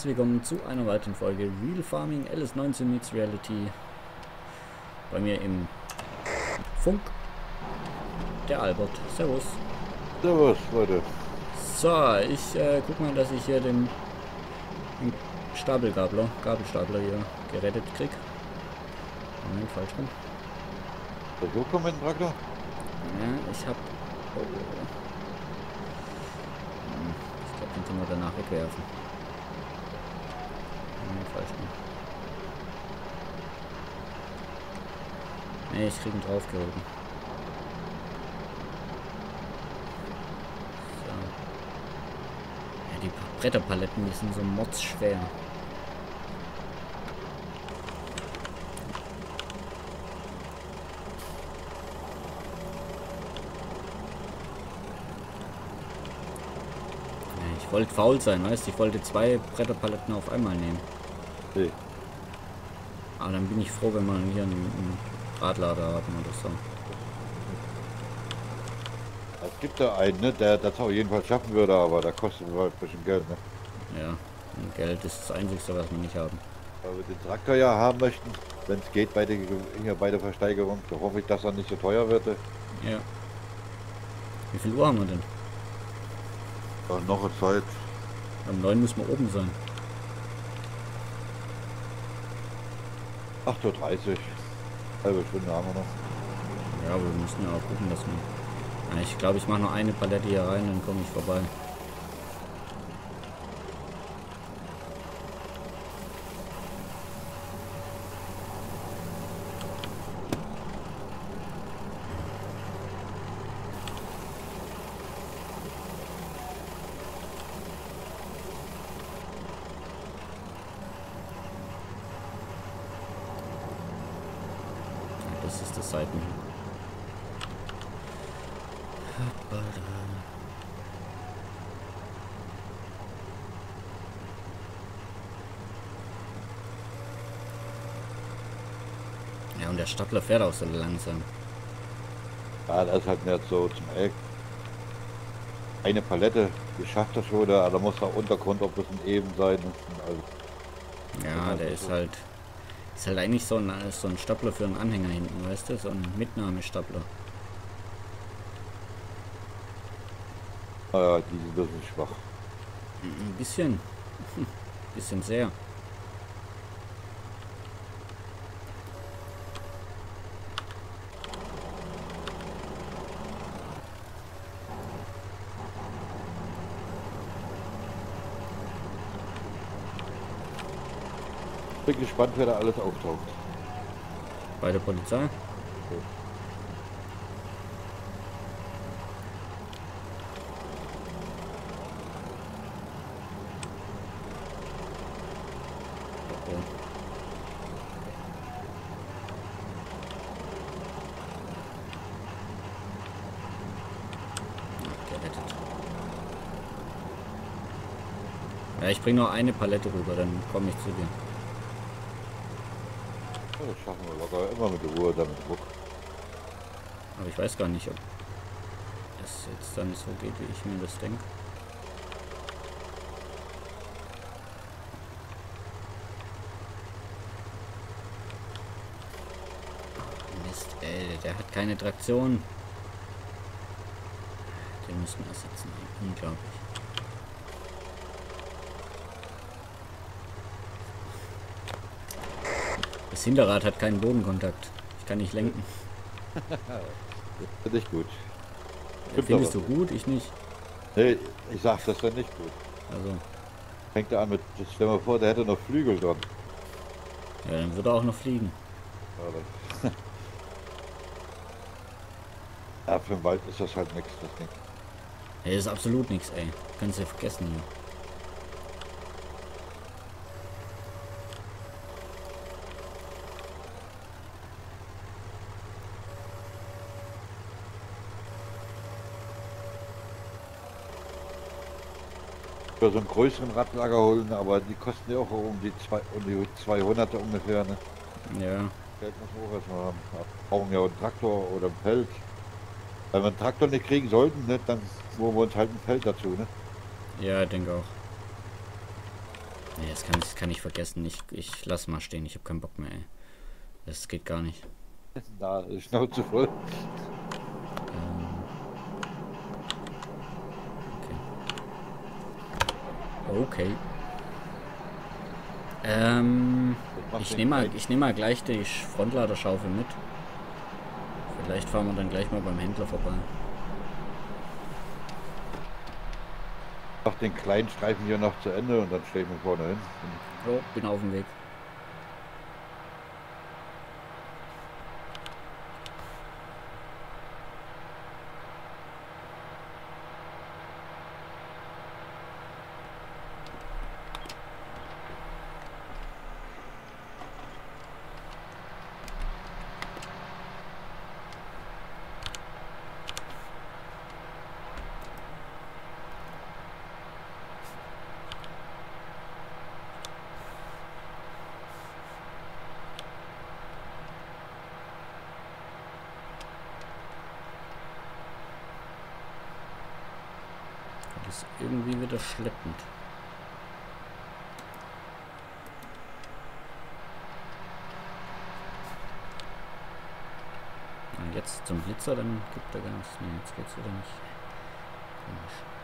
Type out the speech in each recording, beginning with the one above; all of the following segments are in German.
herzlich willkommen zu einer weiteren Folge Real Farming LS19 Meets Reality. Bei mir im Funk, der Albert. Servus. Servus, Leute. So, ich äh, guck mal, dass ich hier den, den Stapelgabler, Gabelstapler hier gerettet krieg. Moment, falsch rum. So kommt mein Traktor? Ja, ich hab... Oh. Hm, Ich glaube, den können wir danach wegwerfen. Falsch rum. Nee, ich krieg ihn draufgehoben. So. Ja, die Bretterpaletten, die sind so motzschwer. Wollte faul sein, weißt? Ich wollte zwei Bretterpaletten auf einmal nehmen. Nee. Aber dann bin ich froh, wenn wir hier einen, einen Radlader haben oder so. Es gibt da einen, ne, der das auf jeden Fall schaffen würde, aber da kostet halt ein bisschen Geld. Ne? Ja, und Geld ist das Einzige, was wir nicht haben. Weil wir den Traktor ja haben möchten, wenn es geht bei der, hier bei der Versteigerung, da hoffe ich, dass er nicht so teuer wird. Ja. Wie viel Uhr haben wir denn? Ach, noch eine Zeit. Um 9 muss man oben sein. 8.30 Uhr. Halbe Stunde haben wir noch. Ja, wir müssen ja auch gucken, dass wir... Ich glaube, ich mache noch eine Palette hier rein, dann komme ich vorbei. Ja, Das ist das Seiten. Ja, und der Stapler fährt auch so langsam. Ja, das ist halt nicht so zum Eck. Eine Palette, die schafft das schon, aber da muss der Untergrund auch ein bisschen eben sein. Alles. Ja, der ist halt. Ist halt eigentlich so ein, so ein Stapler für einen Anhänger hinten, weißt du? So ein Mitnahmestapler. Naja, die sind ein bisschen schwach. Ein bisschen. bisschen sehr. Bin gespannt, wer da alles auftaucht. Bei der Polizei? Okay. Ich bringe noch eine Palette rüber, dann komme ich zu dir. Das schaffen wir locker. Immer mit Ruhe, damit Druck. Aber ich weiß gar nicht, ob es jetzt dann so geht, wie ich mir das denke. Mist, ey, der hat keine Traktion. Den müssen wir ersetzen. Unglaublich. Das Hinterrad hat keinen Bodenkontakt. Ich kann nicht lenken. Finde ich gut. Ja, Findest du gut? Ich nicht. Nee, ich sag, das wäre nicht gut. Also, Fängt er an mit, stell dir mal vor, der hätte noch Flügel dran. ja, dann wird er auch noch fliegen. Ja, für den Wald ist das halt nichts, das Ding. Ey, das ist absolut nichts, ey. Kannst du ja vergessen hier. Für so einen größeren Radlager holen, aber die kosten ja auch um die, zwei, um die 200 ungefähr. Ne? Ja. Geld muss man auch erstmal haben. Brauchen ja auch einen Traktor oder ein Feld. Wenn wir einen Traktor nicht kriegen sollten, ne, dann holen wir uns halt ein Feld dazu. Ne? Ja, ich denke auch. Nee, das kann, das kann ich vergessen. Ich, ich lass mal stehen. Ich habe keinen Bock mehr, ey. Das geht gar nicht. Da ist Schnauze voll. Okay. Ähm, ich nehme mal, ich nehme mal gleich die Frontladerschaufel mit. Vielleicht fahren wir dann gleich mal beim Händler vorbei. Mach den kleinen Streifen hier noch zu Ende und dann ich mich vorne hin. Oh, bin auf dem Weg. Das irgendwie wieder schleppend. Jetzt zum Blitzer, dann gibt er Gas. Nee, jetzt geht's wieder nicht. Komisch.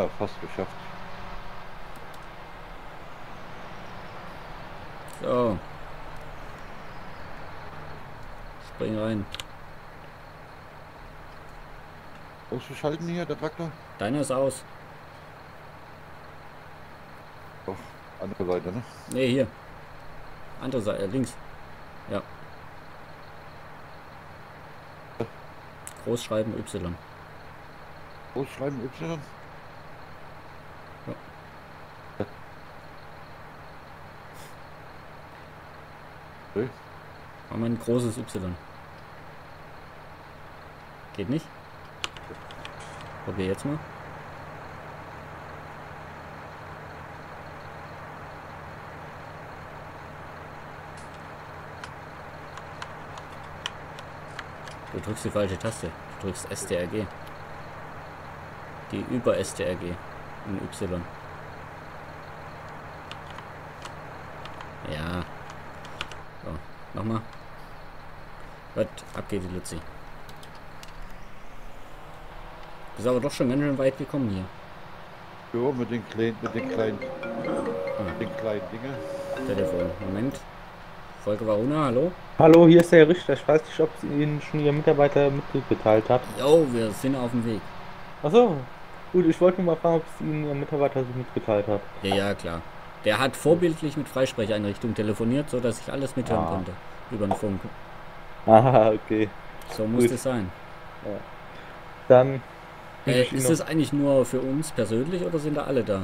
Ah, fast geschafft. So. Spring rein. Ausgeschalten hier, der Traktor? Deiner ist aus. Doch, andere Seite, ne? Nee, hier. Andere Seite, links. Ja. Großschreiben Y. Ausschreiben Y? Ja. Okay. Wir ein großes Y. Geht nicht? Probier jetzt mal. Du drückst die falsche Taste. Du drückst STRG. Die über STRG in Y. Ja. So, nochmal. Was? Ab geht die Luzi. Ist aber doch schon ganz schön weit gekommen hier. Jo, mit den kleinen, mit den kleinen, mit den kleinen Dingen. Telefon. Moment. Volker Varuna, hallo? Hallo, hier ist der Herr Richter. Ich weiß nicht, ob es Ihnen schon Ihr Mitarbeiter mitgeteilt hat. Jo, wir sind auf dem Weg. Achso, gut, ich wollte nur mal fragen, ob es Ihnen Ihr Mitarbeiter so mitgeteilt hat. Ja, ja, klar. Der hat vorbildlich mit Freisprecheinrichtung telefoniert, so dass ich alles mithören Ah. konnte. Über den Funk. Ah, okay. So muss es sein. Dann. wünsche Äh, ist es eigentlich nur für uns persönlich oder sind da alle da?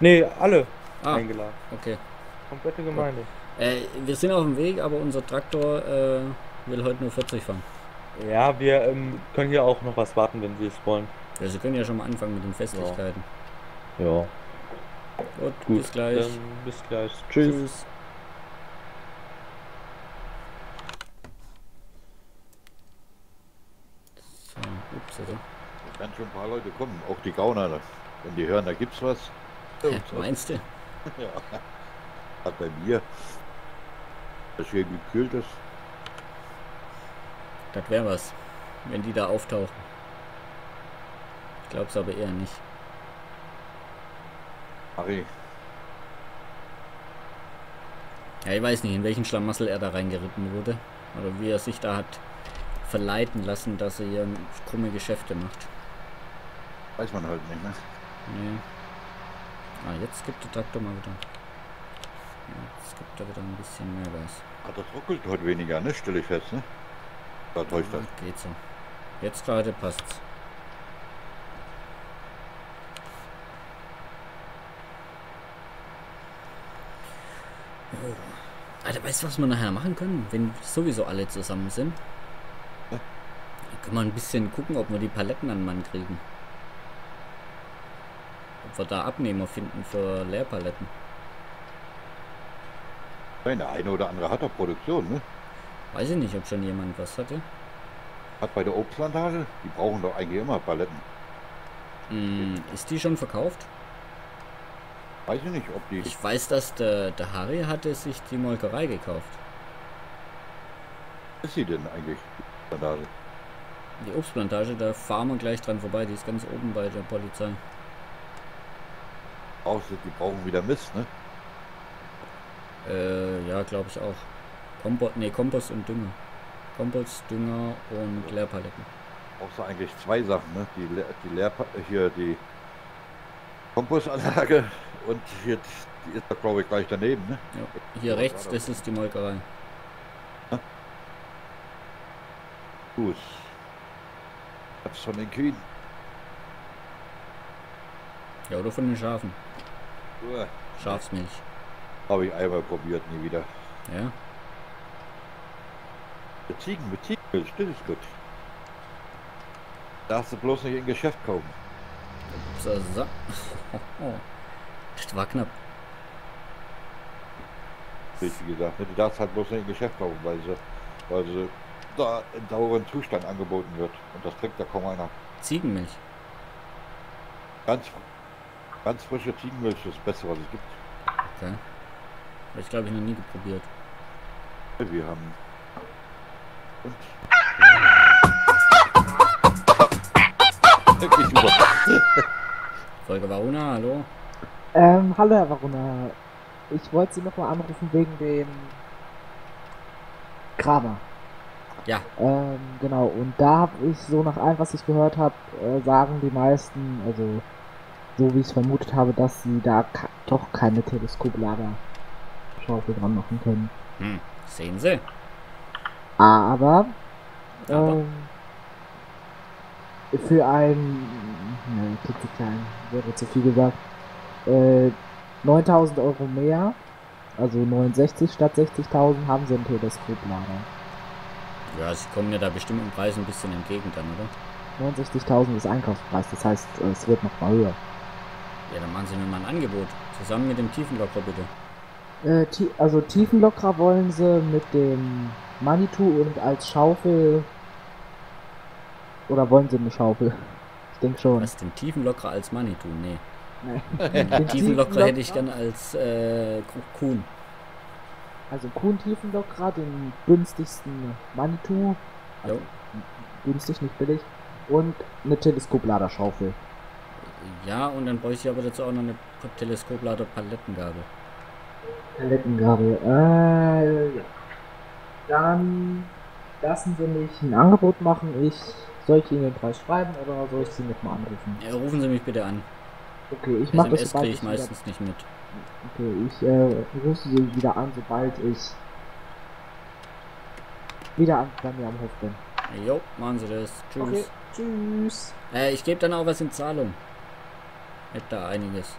Nee, alle Ah, eingeladen. okay. Komplette Gemeinde. Äh, wir sind auf dem Weg, aber unser Traktor äh, will heute nur 40 fahren. Ja, wir ähm, können hier auch noch was warten, wenn Sie es wollen. Ja, Sie können ja schon mal anfangen mit den Festlichkeiten. Ja. Gut, Gut. bis gleich. Dann bis gleich. Tschüss. Tschüss. So, ups, also. Da werden schon ein paar Leute kommen, auch die Gauner. Wenn die hören, da gibt's was. Ja, meinst du? Ja. Hat bei mir. Das hier gekühlt ist. Das wäre was, wenn die da auftauchen. Ich glaub's aber eher nicht. Harry, Ja, ich weiß nicht, in welchen Schlamassel er da reingeritten wurde. Oder wie er sich da hat verleiten lassen, dass er hier krumme Geschäfte macht. weiß man halt nicht, ne? Nee. Ah, jetzt gibt der Traktor mal wieder. Jetzt gibt er wieder ein bisschen mehr Gas. Ah, das ruckelt heute weniger, ne? Stelle ich fest, ne? Da täuscht das. Ja, geht so. Jetzt gerade passt's. Weißt du, was wir nachher machen können? Wenn sowieso alle zusammen sind? Ja. Dann können wir ein bisschen gucken, ob wir die Paletten an den Mann kriegen. Ob wir da Abnehmer finden für Leerpaletten. Eine, eine oder andere hat er Produktion, ne? Weiß ich nicht, ob schon jemand was hatte. Hat bei der Obstplantage, die brauchen doch eigentlich immer Paletten. Hm, ist die schon verkauft? Weiß ich nicht, ob die. Ich weiß, dass der, der Harry hatte sich die Molkerei gekauft. ist sie denn eigentlich? Die Plantage. Die Obstplantage, da fahren wir gleich dran vorbei. Die ist ganz oben bei der Polizei. Du- Die brauchen wieder Mist, ne? Äh, ja, glaube ich auch. Kompost, nee, Kompost und Dünger. Kompost, Dünger und Leerpaletten. Brauchst du eigentlich zwei Sachen, ne? Die, die Leerpa hier die Kompostanlage und hier die ist da glaube ich gleich daneben, ne? Ja. Hier rechts, das ist die Molkerei. Gut. Hab's von den Kühen. Ja, oder von den Schafen. Schafsmilch. Habe ich einmal probiert, nie wieder. Ja. Mit Ziegen, mit Ziegenmilch, das ist gut. Darfst du bloß nicht in Geschäft kaufen. So, so. Das war knapp. Wie gesagt, die darfst halt bloß nicht in Geschäft kaufen, weil sie, weil sie da in sauren Zustand angeboten wird. Und das trinkt ja kaum einer. Ziegenmilch. Ganz, ganz frische Ziegenmilch ist das Beste, was es gibt. Okay. Hab ich glaube ich noch nie geprobiert. Wir haben. Und. Wirklich super. Folge Varuna, hallo. Ähm, hallo Herr Varuna. Ich wollte Sie nochmal anrufen wegen dem Kramer. Ja. Ähm, genau, und da habe ich so nach allem, was ich gehört habe, äh, sagen die meisten, also so wie ich es vermutet habe, dass sie da ka- doch keine Teleskoplader-Schaufel dran machen können. Hm. Sehen Sie? Aber, Aber? ähm, für ein, ne, klitzeklein, wäre zu viel gesagt, äh, 9000 Euro mehr, also 69 statt 60.000, haben sie einen Teleskoplader. Ja, Sie kommen mir da bestimmt im Preis ein bisschen entgegen dann, oder? 69.000 ist Einkaufspreis, das heißt, äh, es wird noch mal höher. Ja, dann machen Sie mir mal ein Angebot. Zusammen mit dem Tiefenlocker bitte. Äh, tie also Tiefenlockerer wollen sie mit dem Manitou und als Schaufel. Oder wollen sie eine Schaufel? Ich denke schon. Was, den Tiefenlocker als Manitou? Nee. Den Den Tiefenlocker hätte ich Tiefenlockerer- gerne als äh, Kuh- Kuhn. Also Kuhn Tiefenlockerer, den günstigsten Manitou. Also günstig, nicht billig. Und eine Teleskopladerschaufel. Ja, und dann bräuchte ich aber dazu auch noch eine Teleskoplader Palettengabel. Palettengabel. Äh, ja. Dann lassen Sie mich ein Angebot machen. Ich soll ich Ihnen den Preis schreiben oder soll ich Sie nochmal anrufen? Ja, rufen Sie mich bitte an. Okay, ich mache das sobald kriege ich ich wieder, meistens nicht mit. Okay, ich äh, rufe Sie wieder an, sobald ich wieder an, bei mir am Hof bin. Jo, machen Sie das. Tschüss. Okay, tschüss. Äh, ich gebe dann auch was in Zahlung. Hätte da einiges.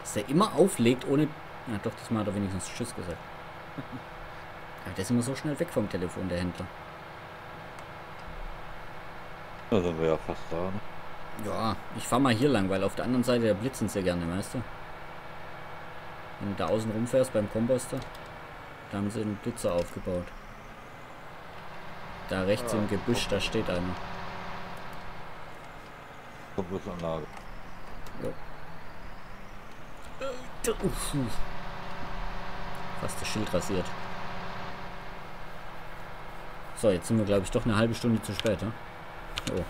Dass der immer auflegt, ohne. Ja, doch, das Mal hat er wenigstens Tschüss gesagt. Der ist immer so schnell weg vom Telefon, der Händler. Da sind wir ja fast da, ne? Ja, ich fahr mal hier lang, weil auf der anderen Seite da blitzen sie gerne, weißt du? Wenn du da außen rumfährst beim Komposter, da haben sie einen Blitzer aufgebaut. Da rechts im Gebüsch, da steht einer. Kompressanlage. Uff. Fast das Schild rasiert. So, jetzt sind wir glaube ich doch eine halbe Stunde zu spät, ja? Oh,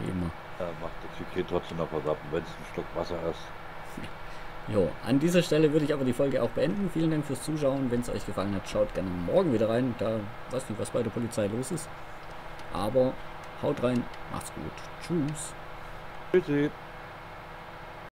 wie immer. Ja, macht das Ticket trotzdem noch was ab, wenn es ein Stück Wasser ist. Jo, an dieser Stelle würde ich aber die Folge auch beenden. Vielen Dank fürs Zuschauen. Wenn es euch gefallen hat, schaut gerne morgen wieder rein. Da weiß nicht, was bei der Polizei los ist. Aber haut rein, macht's gut. Tschüss. Tschüssi.